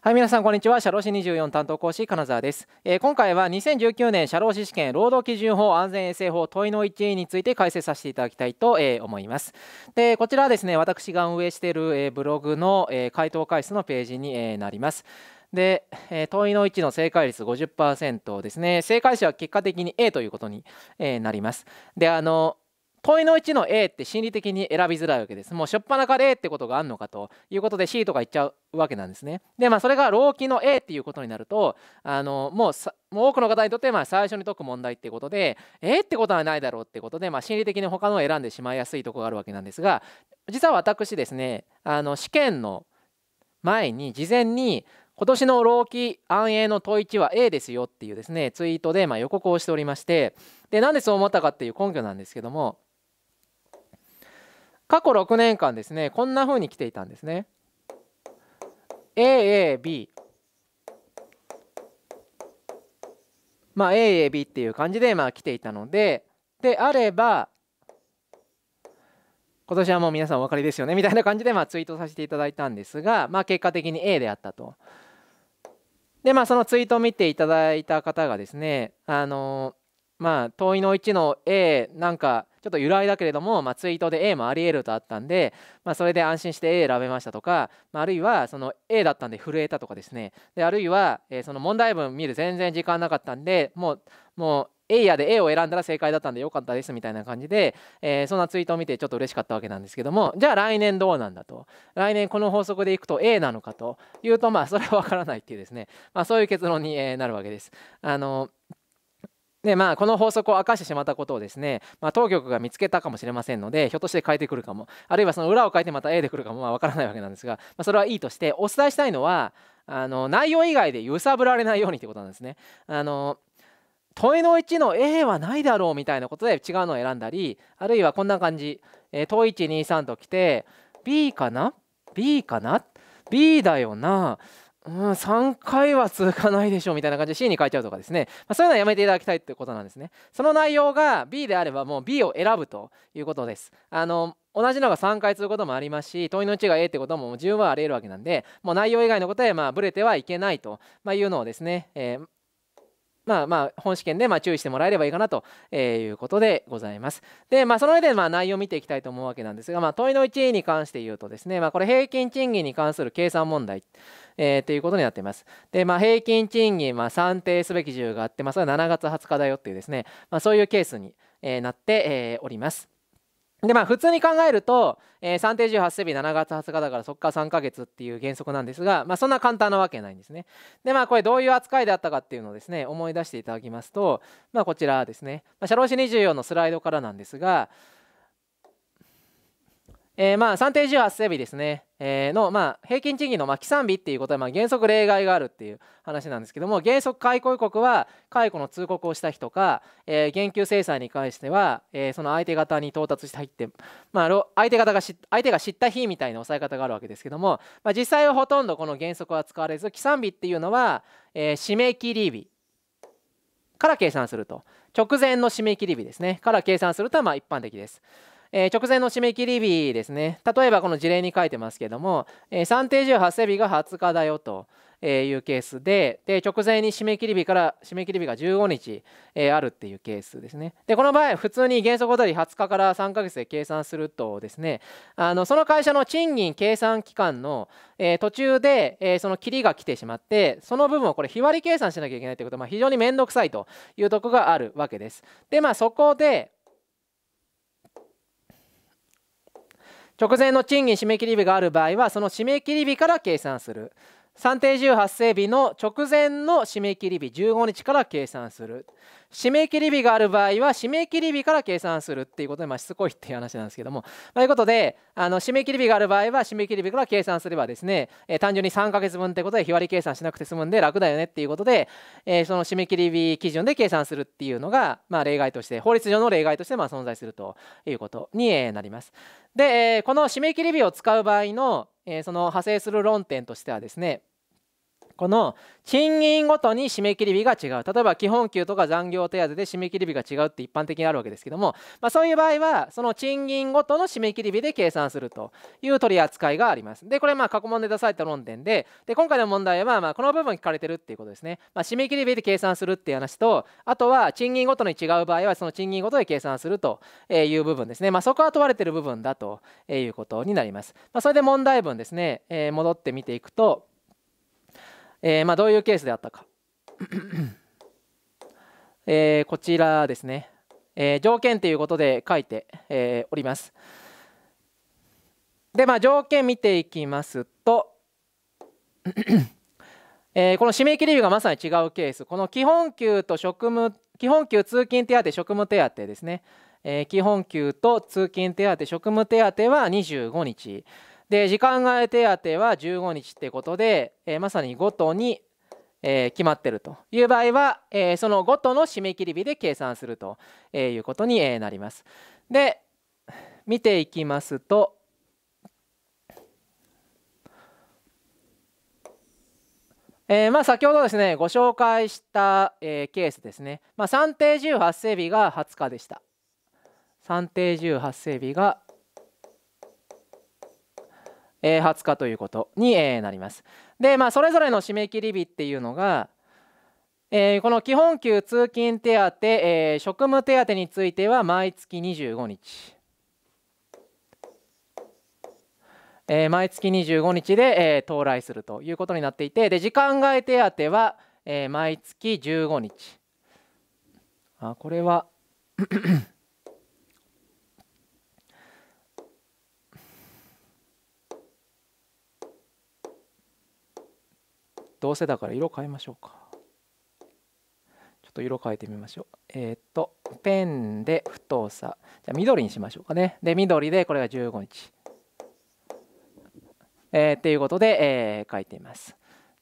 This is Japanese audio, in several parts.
はい、皆さん、こんにちは。社労士24担当講師、金沢です、えー、今回は2019年社労士試験労働基準法安全衛生法問いの1について解説させていただきたいと、えー、思います。で、こちらはですね、私が運営している、えー、ブログの、え回答回数のページに、えなります。で、え問いの1の正解率50%ですね。正解者は結果的に A ということに、えなります。で、あの、問いの1の A って心理的に選びづらいわけです。もう初っ端から A ってことがあるのかということで C とか言っちゃうわけなんですね。でまあそれが老期の A っていうことになるとあのもうもう多くの方にとってまあ最初に解く問題っていうことで A ってことはないだろうってことで、まあ、心理的に他のを選んでしまいやすいところがあるわけなんですが実は私ですねあの試験の前に事前に今年の老期安永の問い1は A ですよっていうですねツイートでま予告をしておりましてでなんでそう思ったかっていう根拠なんですけども過去6年間ですねこんな風に来ていたんですね AAB まあ AAB っていう感じでまあ来ていたのでであれば今年はもう皆さんお分かりですよねみたいな感じでまあツイートさせていただいたんですが、まあ、結果的に A であったと。でまあそのツイートを見ていただいた方がですねあのまあ問いの1の A なんかちょっと由来だけれども、まあ、ツイートで A もありえるとあったんで、まあ、それで安心して A 選べましたとか、まあ、あるいはその A だったんで震えたとかですね。であるいは、えー、その問題文見る全然時間なかったんでもうもう A やで A を選んだら正解だったんでよかったですみたいな感じで、えー、そんなツイートを見てちょっと嬉しかったわけなんですけどもじゃあ来年どうなんだと。来年この法則でいくと A なのかというとまあそれは分からないっていうですね、まあ、そういう結論になるわけです。あのでまあ、この法則を明かしてしまったことをですね、まあ、当局が見つけたかもしれませんのでひょっとして変えてくるかもあるいはその裏を書いてまた A でくるかもまあ分からないわけなんですが、まあ、それはいいとしてお伝えしたいのはあの内容以外で揺さぶられないようにということなんですね。あの問いの1の A はないだろうみたいなことで違うのを選んだりあるいはこんな感じ、えー、問123ときて B かな ?B かな ?B だよなうん、3回は続かないでしょうみたいな感じで C に書いちゃうとかですね、まあ、そういうのはやめていただきたいってことなんですね。その内容が B であればもう B を選ぶということです。あの同じのが3回することもありますし問いのうちが A ってことも十分あり得るわけなんでもう内容以外のことでまあブレてはいけないと、まあ、いうのをですね、えーまあまあ本試験でま注意してもらえればいいかなということでございます。で、まあ、その上でま内容を見ていきたいと思うわけなんですが、まあ、問いの1に関して言うとですね、まあ、これ平均賃金に関する計算問題、えー、ということになっています。で、まあ、平均賃金、まあ、算定すべき自由があって、まあ、それは7月20日だよっていうですね、まあ、そういうケースに、えー、なって、えー、おります。でまあ普通に考えると、えー、算定18整備7月20日だからそこから3ヶ月っていう原則なんですが、まあ、そんな簡単なわけないんですね。でまあこれどういう扱いであったかっていうのをですね思い出していただきますと、まあ、こちらですね、まあ、社労士24のスライドからなんですが、えー、まあ算定18整備ですね、えー、の、まあ、平均賃金のまあ起算日っていうことはまあ原則例外があるっていう話なんですけども原則解雇異国は解雇の通告をした日とか、えー、減給制裁に関しては、え、その相手方に到達した日って、まあ、相手方が相手が知った日みたいな抑え方があるわけですけども、まあ、実際はほとんどこの原則は使われず起算日っていうのは、え、締め切り日から計算すると。直前の締め切り日ですね。から計算するとまあ一般的です。えー、直前の締め切り日ですね。例えばこの事例に書いてますけども、えー、算定18整備が20日だよというケースでで直前に締め切り日から締め切り日が15日、えー、あるっていうケースですね。でこの場合普通に原則通り20日から3ヶ月で計算するとですねあのその会社の賃金計算期間の、えー、途中で、えー、その切りが来てしまってその部分をこれ日割り計算しなきゃいけないということは、まあ、非常に面倒くさいというところがあるわけです。でまあそこで直前の賃金締め切り日がある場合はその締め切り日から計算する。算定18発生日の直前の締め切り日15日から計算する。締め切り日がある場合は締め切り日から計算するっていうことで、まあ、しつこいっていう話なんですけども。ということであの締め切り日がある場合は締め切り日から計算すればですね、えー、単純に3ヶ月分ってことで日割り計算しなくて済むんで楽だよねっていうことで、えー、その締め切り日基準で計算するっていうのが、まあ、例外として法律上の例外としてまあ存在するということになります。で、えー、この締め切り日を使う場合の、えその派生する論点としてはですねこの賃金ごとに締め切り日が違う。例えば基本給とか残業手当で締め切り日が違うって一般的にあるわけですけども、まあ、そういう場合はその賃金ごとの締め切り日で計算するという取り扱いがあります。でこれまあ過去問で出された論点でで今回の問題はまあこの部分聞かれてるっていうことですね、まあ、締め切り日で計算するっていう話とあとは賃金ごとに違う場合はその賃金ごとで計算するという部分ですね、まあ、そこは問われてる部分だということになります、まあ、それで問題文ですね、えー、戻って見ていくとえー、まあ、どういうケースであったか、えー、こちらですね、えー、条件ということで書いて、えおります。でまあ条件見ていきますとえこの締め切り日がまさに違うケース。この基本給と職務基本給通勤手当職務手当ですね、え基本給と通勤手当職務手当は25日。で時間外手当は15日ってことで、えー、まさにごとに、えー、決まってるという場合は、えー、そのごとの締め切り日で計算するということになります。で見ていきますとえー、まあ先ほどですねご紹介した、えー、ケースですね、まあ、算定10発生日が20日でした算定10発生日がえ20日ということに、えなります。で、まあ、それぞれの締め切り日っていうのが、えー、この基本給通勤手当、えー、職務手当については毎月25日、えー、毎月25日で、え到来するということになっていてで時間外手当は、え毎月15日あこれはどうせだから色変えましょうか。ちょっと色変えてみましょう。えっ、とペンで太さ。じゃあ緑にしましょうかね。で緑でこれが15日。えー、っていうことで、えー、書いています。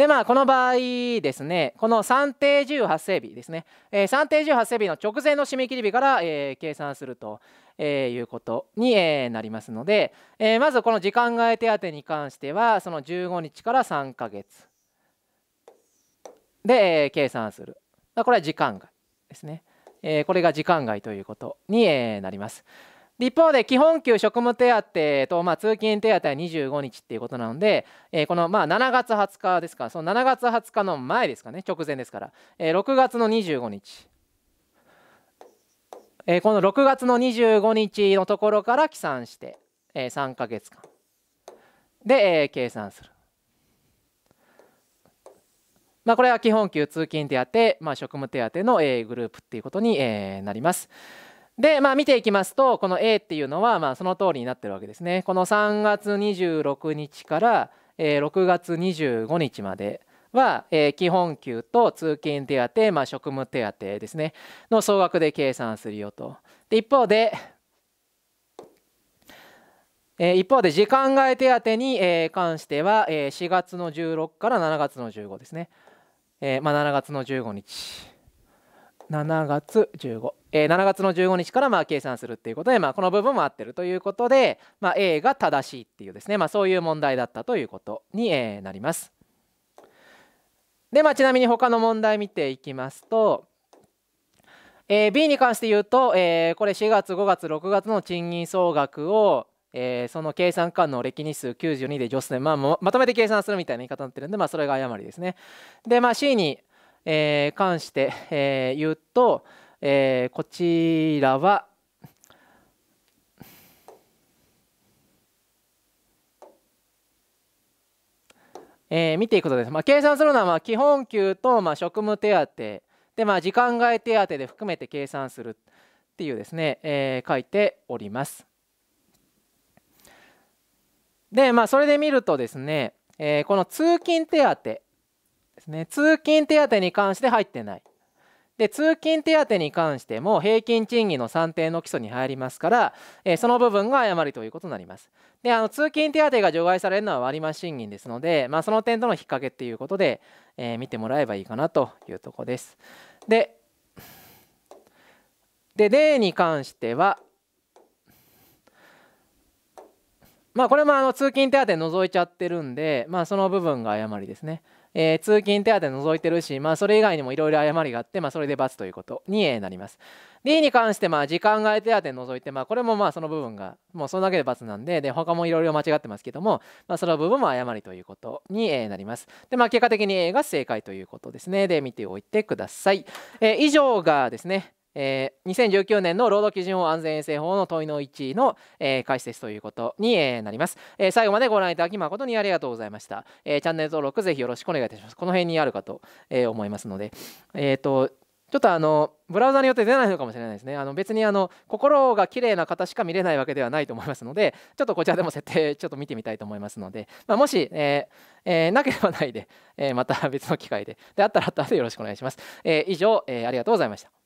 でまあこの場合ですねこの算定10発生日ですね、えー、算定10発生日の直前の締め切り日から、えー、計算すると、えー、いうことに、えー、なりますので、えー、まずこの時間外手当に関してはその15日から3ヶ月。で、計算する。これは時間外ですね。これが時間外ということに、なります。一方で基本給職務手当と、まあ、通勤手当は25日っていうことなので、えー、このまあ7月20日ですかその7月20日の前ですかね直前ですから、えー、6月の25日、えー、この6月の25日のところから起算して、えー、3ヶ月間で、えー、計算する。まあ、これは基本給通勤手当、まあ、職務手当の A グループっていうことになります。で、まあ、見ていきますとこの A っていうのはまあその通りになってるわけですね。この3月26日から6月25日までは基本給と通勤手当、まあ、職務手当ですねの総額で計算するよと。で一方で一方で時間外手当に関しては4月の16から7月の15ですね。えーまあ、7月の15日。7月15、えー、7月の15日からまあ計算するっていうことで、まあ、この部分も合ってるということで、まあ、A が正しいっていうですね、まあ、そういう問題だったということに、えー、なります。で、まあ、ちなみに他の問題見ていきますと、えー、B に関して言うと、えー、これ4月5月6月の賃金総額をえー、その計算間の歴日数92で助成、まあ、まとめて計算するみたいな言い方になってるんで、まあ、それが誤りですね。で、まあ、C に、えー、関して、えー、言うと、えー、こちらは、えー、見ていくとです、まあ、計算するのはまあ基本給とまあ職務手当で、まあ、時間外手当で含めて計算するっていうですね、えー、書いております。で、まあ、それで見るとですね、えー、この通勤手当ですね、通勤手当に関して入ってない。で通勤手当に関しても平均賃金の算定の基礎に入りますから、えー、その部分が誤りということになります。であの通勤手当が除外されるのは割増賃金ですので、まあ、その点との引っ掛けっていうことで、えー、見てもらえばいいかなというとこです。でで例に関してはまあこれもあの通勤手当除いちゃってるんで、まあ、その部分が誤りですね。えー、通勤手当除いてるし、まあ、それ以外にもいろいろ誤りがあって、まあ、それで×ということになります。D に関して、まあ、時間外手当除いて、まあ、これもまあその部分が、もうそれだけで×なんで、で、他もいろいろ間違ってますけども、まあ、その部分も誤りということになります。で、まあ、結果的に A が正解ということですね。で、見ておいてください。えー、以上がですね、えー、2019年の労働基準法安全衛生法の問いの1の、えー、解説ということに、えー、なります、えー、最後までご覧いただき誠にありがとうございました、えー、チャンネル登録ぜひよろしくお願いいたしますこの辺にあるかと、えー、思いますのでえっ、ー、とちょっとあのブラウザによって出ないのかもしれないですね。あの別にあの心が綺麗な方しか見れないわけではないと思いますので、ちょっとこちらでも設定 ちょっと見てみたいと思いますので、まあ、もし、えーえー、なければないで、えー、また別の機会で、であったらあったらでよろしくお願いします。え、以上、え、ありがとうございました。